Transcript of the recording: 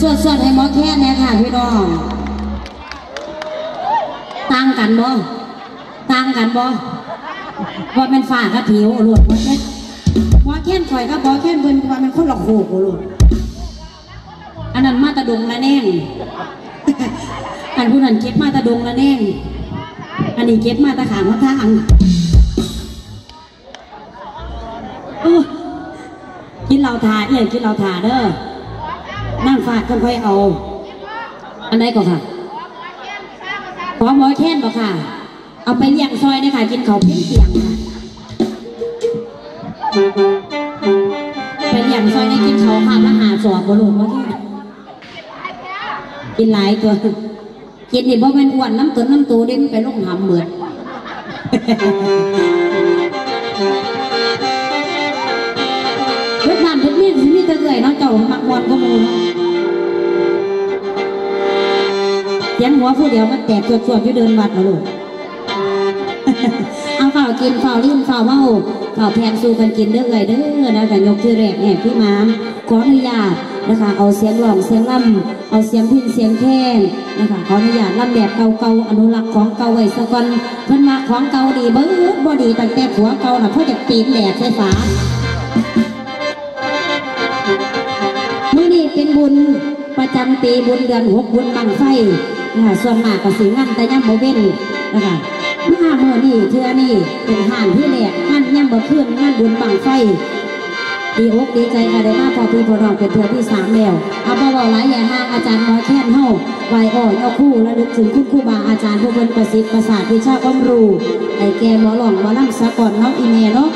ส่วนส่วนให้หมอแค่นเนี่ยค่ะพี่น้องต่างกันบ่ต่างกันบ่ว่าเป็นฝ่ากระถิวหลวดหมดเลย หมอแค่นข่อยก็บอแค่นเพิ่นว่ามันคนละโขกหลวดอันนั้นมาตะดงละแน่ง อันผู้นั้นเก็บมาตะดงละแน่ง อันนี้เก็บมาตะขางมาทางอู้กินเหล้าทาเอ้ยกินเหล้าทาเด้อนั่งฝาดกันค่อยเอา อันไหนก็ค่ะขอหมอแค้นบ่ค่ะ เอาไปเลี้ยงซอยนะคะกินเขาเพียงเสียงค่ะ กินเขาวค่ะมาหาสอบบ่ลูกว่าแค่กินหลายตัวกินนี่บ่เป็นอ้วนน้ำตัวน้ำตูเด่นไปลงหำเหมือนเพื่อนบ้านเพื่อนมีสิมีแต่เอื่อยเนาะเจ้ามักมวนก็มูเนาะเสียงหัวผู้เดียวมันแตกสวดๆอยู่เดินวัดนะลูก เอาเฝ้ากินเฝ้าลิ้นเฝ้าเมาเฝ้าแพงสู้กันกินเด้อเอ่ยเด้อนะคะยกที่แรกเนี่ยพี่ม้ามขออนุญาตนะคะเอาเสียงร้องเสียงล่ำเอาเสียงพินเสียงแค้นนะคะขออนุญาตล่ำแบบเก่าๆอนุรักษ์ของเก่าไว้สักก่อนเพิ่นมาของเก่าดีเบิ้งบ่ดีตั้งแต่ผัวเก่าน่ะเพราะจะตีนแหลกไฟฟ้ามื่อนี้เป็นบุญประจำปีบุญเดือนหกบุญบังไฟนะคะส่วนมากก็สีงานแต่ย่ำโมเว้นนะคะ มาเมื่อนี่เทือนี่เป็นห่านที่แหลกงานย่ำบ่ขึ้นงานบุญบังไฟดีอกดีใจค่ะได้มาพอพี่พอรองเป็นเทือที่สามแล้วเอาบ่าหลายอย่างมาอาจารย์หมอแค้นเฮาไหวอ่อนเอาคู่และลึกถึงคุณครูบาอาจารย์ผู้เป็นประสิทธิ์ประสาทวิชาความรู้ไอ้แกหมอหลองหมอลำสะก่อนเนาะอีเมลเนาะ